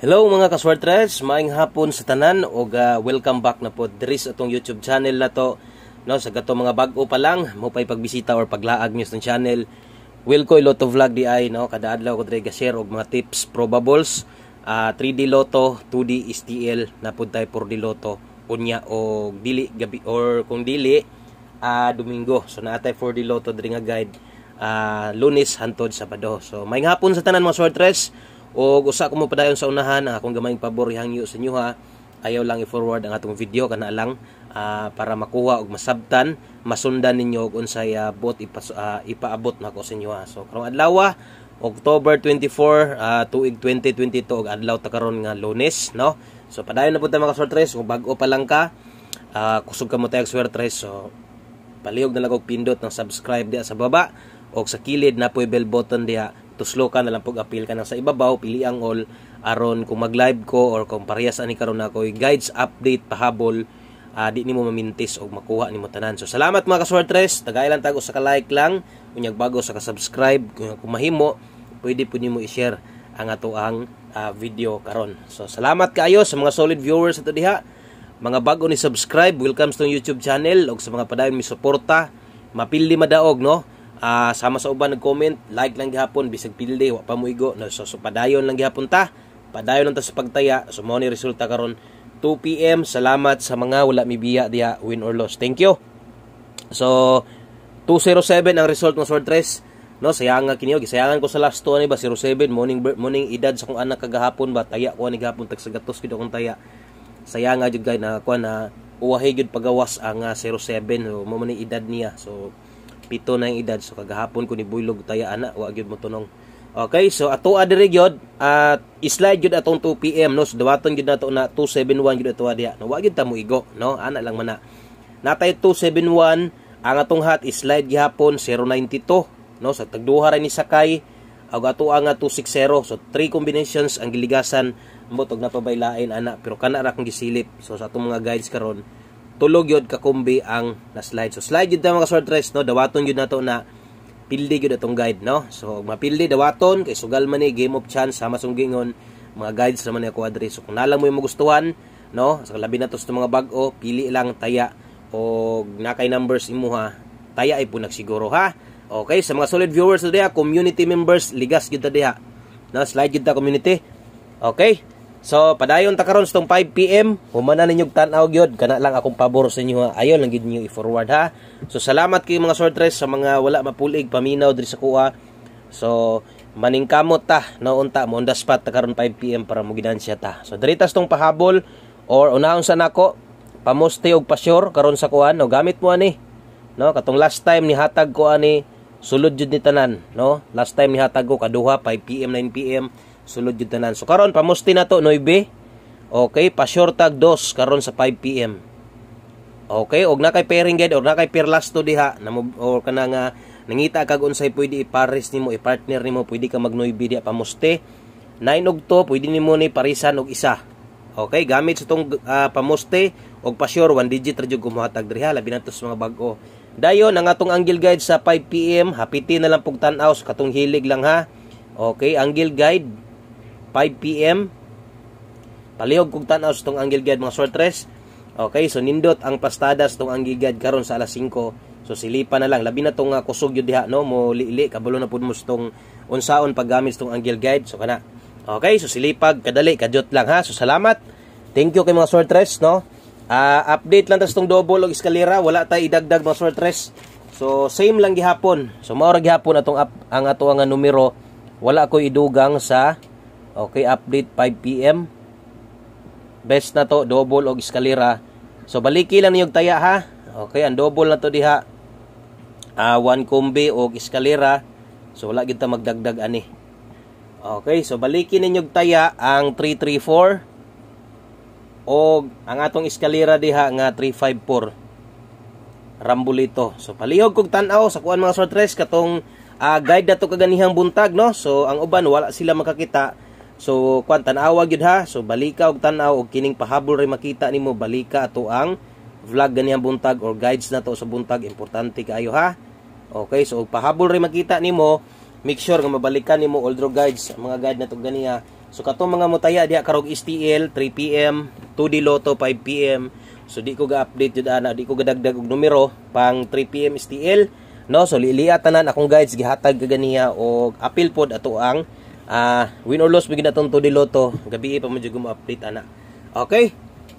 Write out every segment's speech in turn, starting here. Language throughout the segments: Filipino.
Hello mga kaswartres, maing hapon sa tanan o uh, welcome back na po diri sa atong YouTube channel na to. No, sa gato mga bag-o pa lang, mo pay pagbisita or paglaag niyo sa channel. Will ko Lotto Vlog di ay no, kada adlaw ko diri share og mga tips probables, uh, 3D Lotto, 2D STL na pud tay 4D Lotto unya o dili gabi or kung dili uh, Domingo. So naatay 4D Lotto diri nga guide uh, Lunes hantod Sabado. So maing hapon sa tanan mga swartres o usa ko mo padayon sa unahan ang akong gamayng pabor hangyo sa inyo ha? Ayaw lang i-forward ang atong video kana lang uh, para makuha og masabtan masundan ninyo og unsay uh, bot ipa, uh, ipaabot nako sa inyo ha? So karong adlaw October 24 uh, tuig 2022 og adlaw ta karon nga Lunes no? So padayon na pud ta mga sortres kung bag-o pa lang ka uh, kusog ka mo tayong swertres. So palihog na lang og pindot ng subscribe diha sa baba o sa kilid na po bell button diha tuslo ka na lang pug appeal ka na sa ibabaw pili ang all. Aron kung mag live ko or kung parehas ani karon nako guides update pahabol uh, di nimo mamintis og makuha nimo tanan. So salamat mga kaswartres. Tagay lang tago sa ka like lang. Unyag bago sa ka subscribe kung mahimo pwede po nimo i-share ang ato ang uh, video karon. So salamat kaayo sa mga solid viewers ato diha. Mga bago ni subscribe welcome sa YouTube channel. Og sa mga padayon mi suporta mapildi madaog no uh, sama sa uban nag-comment, like lang gihapon bisag pilde wa pa mo igo. No, so, so padayon lang gihapon ta. Padayon lang ta sa pagtaya. So mo ni resulta karon 2 PM. Salamat sa mga wala mi biya diya win or loss. Thank you. So 207 ang result ng Sword 3. No, sayangan kini og sayangan ko sa last 2 ni ba 07 morning morning edad sa kung anak kagahapon ba taya ko ni gahapon tag sagatos gid akong taya. Sayanga jud gay na kuan na uwahi jud pagawas ang uh, 07 so mo man edad niya. So pito na yung edad. So kagahapon ko ni buylog taya ana wa gyud mo tunong. Okay so ato adire gyud at uh, slide gyud atong 2 pm no? So dawaton gyud nato na 271 gyud ato diha. No wa gyud ta mo igo no? Ana lang man na. Natay 271 ang atong hat slide gihapon 092 no? Sa tagduha ra ni sakay. Ag ato ang 260 so three combinations ang giligasan. Mo tog napabailain ana. Pero kana ra kong gisilip. So sa atong mga guides karon tulog yun kakumbi ang na slide. So slide yun mga sword rest no dawaton yun nato na pildi yun atong guide no. So mapildi dawaton kay sugal man ni game of chance sama sunggingon mga guides naman ni quadri. So kung nalang mo yung magustuhan no, sa labi na to sa mga bag-o, pili lang taya o nakay numbers imuha. Taya ay punag siguro ha. Okay, sa mga solid viewers diha, community members, ligas gyud ta diha. No, slide gyud ta community. Okay? So, padayon ta karon sa 5 PM, humana ninyo tan-aw gyud kana lang akong pabor sa inyo. Ayon lang gid niyo i-forward ha. So, salamat kay mga sortres sa mga wala mapulig paminaw diri sa kuha. So, maningkamot ta na unta mo on the ta karon 5 PM para mo gidansya ta. So, diritas tong pahabol or unahon sa nako pamuste og pasyur karon sa kuha no gamit mo ani. No, katong last time ni hatag ko ani sulod jud ni tanan, no? Last time ni hatag ko kaduha 5 PM 9 PM sulod jud tanan. So karon pamusti na to 9 okay pa short tag 2 karon sa 5 pm okay og na kay pairing guide og na kay pair last to diha. Na or kana nga nangita kag unsay pwede i-pares nimo i-partner nimo pwede ka mag 9 diha pamusti. 9 og to pwede nimo ni parisan og isa. Okay gamit sa tong uh, pamusti og pa sure one digit ra jud kumuhatag diha labi na sa mga bag-o. Dayon ang atong angle guide sa 5 pm hapiti na lang pug tan-aw katong hilig lang ha. Okay angle guide 5 p.m. Palihog kog tan-aw sa tong angle guide mga sortres. Okay, so nindot ang pastadas tong angle guide karon sa alas 5. So silipa na lang labi na tong uh, kusog yun diha no mo liili kabalo na pud mo tong unsaon paggamit tong angle guide so kana. Okay, so silipag kadali kadjot lang ha. So salamat. Thank you kay mga sortres no. Uh, update lang tas tong double og eskalera wala tay idagdag mga sortres. So same lang gihapon. So mao ra gihapon atong ang ato nga numero wala ko idugang sa Okay, update 5 PM. Best na to, double og eskalera. So baliki lang niyog taya ha. Okay, ang double na to diha. Ah, uh, one kombi og eskalera. So wala gid ta magdagdag ani. Okay, so baliki ninyog taya ang 334 og ang atong eskalera diha nga 354. Rambulito. So palihog kog tan-aw sa kuan mga sortres katong uh, guide dato kaganihang buntag no. So ang uban wala sila makakita So kwan tan-awa gyud ha. So balika og tan-aw og kining pahabol ray makita nimo balika ato ang vlog ganiyang buntag or guides na to sa buntag importante kaayo ha. Okay, so pahabol ray makita nimo, make sure nga mabalikan nimo all guides, mga guide na to ganiya So katong mga mutaya diha karog STL 3 PM, 2D Lotto 5 PM. So di ko ga-update jud ana, di ko gadagdag og numero pang 3 PM STL. No, so liliya tanan akong guides gihatag kaganiya og appeal pod ato ang uh, win or loss bigin atong 2D Lotto. Gabi pa mo jud update ana. Okay?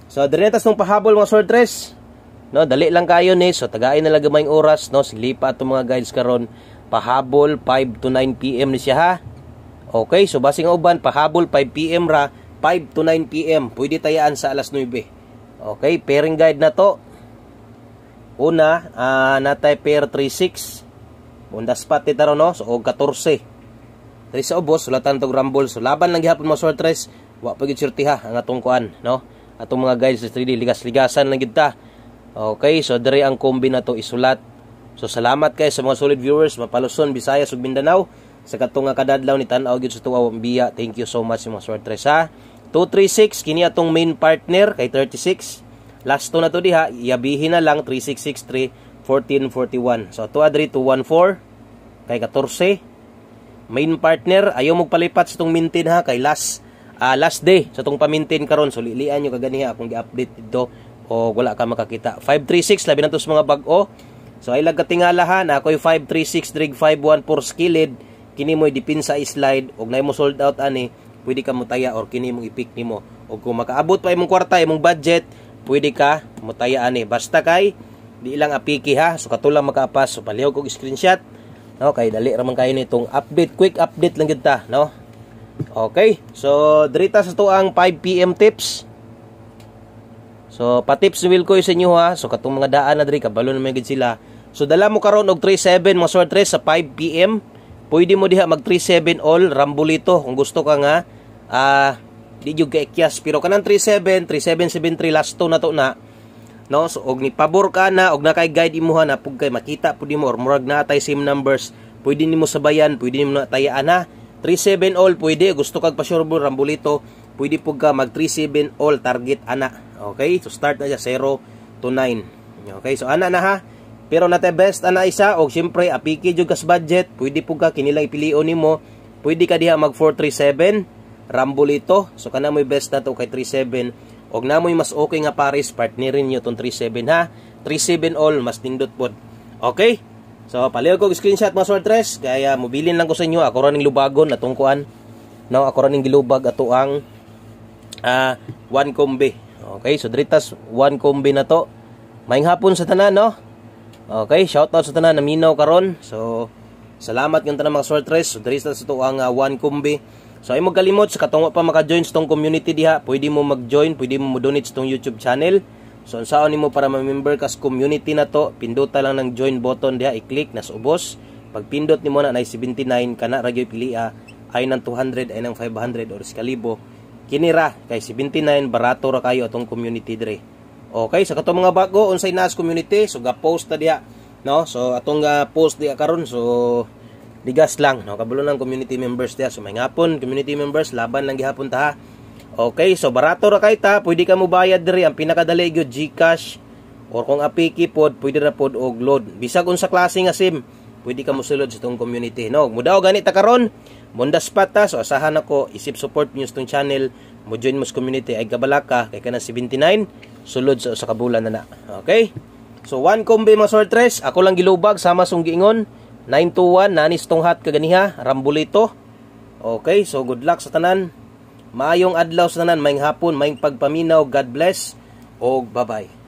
So dire tong pahabol mga sword dress. No, dali lang kayo ni. So tagain na lang gamayng oras no, silipa atong mga guides karon pahabol 5 to 9 PM ni siya ha. Okay, so basing uban pahabol 5 PM ra 5 to 9 PM pwede tayaan sa alas 9. Okay, pairing guide na to. Una, uh, natay pair 36. Bunda spot ita no, so og 14. Diri sa ubos sulatan tog rumble so laban lang gihapon short race wa pa gid ha ang atong kuan no atong mga guys sa 3D ligas-ligasan lang gid ta okay so diri ang kombi na to isulat So salamat kay sa mga solid viewers mapaluson Bisayas ug Mindanao sa katong nga kadadlaw ni tan-aw gyud sa tuwa biya. Thank you so much mga sword tres ha. 236 kini atong main partner kay 36. Last to na to diha, iabihin na lang 3663 1441. So to adri 214 kay 14. Main partner ayaw mo palipat sa tong maintain ha kay last uh, last day sa tong pamintain karon. So lilian nyo kaganiha akong gi-update dito. O wala ka makakita. 536 labi na to sa mga bag-o. So ay lagkatingala ha na ako'y 536 drig 514 skilled. Kini mo dipinsa slide og nay mo sold out ani pwede ka mutaya or kini mo ipik nimo og kung makaabot pa imong kwarta imong budget pwede ka mutaya ani. Basta kay di lang apiki ha. So katulang makaapas so palihog og screenshot no kay dali ra man kayo nitong update quick update lang gid ta no? Okay so drita sa to ang 5 pm tips. So pa-tips will ko sa inyo ha? So katong mga daan na diri kabalo na may gid sila. So dala mo karon og 37 mga sword 3 sa 5 PM. Pwede mo diha mag 37 all rambulito kung gusto ka nga. Ah uh, di jud kaikyas pero kanang 37 3773 last to na to na no so og ni pabor ka na og na kay guide imuha na pug kay makita pud mo or murag na tay same numbers. Pwede nimo sabayan pwede nimo na tayaan ha. 37 all pwede. Gusto kag pa sure rambulito pwede pug ka mag 37 all target ana. Okay? So start na siya 0 to 9 okay? So ana na ha. Pero nate best ana isa og syempre apiki jud kas budget, pwede pug ka kinilang ipilion nimo. Pwede ka diha mag 437 Rumble ito. So kana mo'y best na to kay 37 og namoy mas okay nga pares partnerin niyo tong 37 ha. 37 all mas nindot pod. Okay? So palihog ko screenshot mga sword tres kaya mobilin lang ko sa inyo ako ra ning lubagon atong kuan. No, ako ra ning gilubag ato ang uh, one kombi. Okay, so dritas one kombi na to. Maing hapon sa tanan no. Okay, shout out sa tanan naminaw karon. So salamat yung tanan mga sortress. So diri sa to ang uh, one kumbi. So ay mo kalimot sa katong pa maka-join sa tong community diha, pwede mo mag-join, pwede mo mo-donate sa tong YouTube channel. So unsaon nimo para ma-member ka sa community na to, pinduta lang ng join button diha, i-click nas ubos. Pag pindot nimo na nay 79 kana ra gyud pilia ay nang 200 ay nang 500 or iskalibo. Kinira kay 79 barato ra kayo atong community dire. Okay, sa kato mga bago unsay nas community, so ga-post ta diha, no? So atong uh, post diha karon so digas lang, no? Kabulo ng community members diha. So may ngapon community members laban lang gihapon ta. Okay, so barato ra kay ta, pwede ka mo bayad diri ang pinakadali gyud GCash or kung apiki pod, pwede ra pod og load. Bisag unsa klase nga SIM, pwede ka mo sulod sa tong community, no? Mudaw gani ta karon, Mondas pata, so asahan ako, isip support niyo sa tong channel, mo join mo sa community ay kabalaka kay kana 79 sulod sa usa ka bulan na na. Okay? So one kombi mga sortres, ako lang gilubag sama sung giingon 921 nanis tong hat kaganiha, rambulito. Okay, so good luck sa tanan. Maayong adlaw sa tanan, maayong hapon, maayong pagpaminaw. God bless. Og bye-bye.